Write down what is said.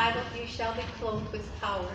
entitled You Shall Be Clothed with Power.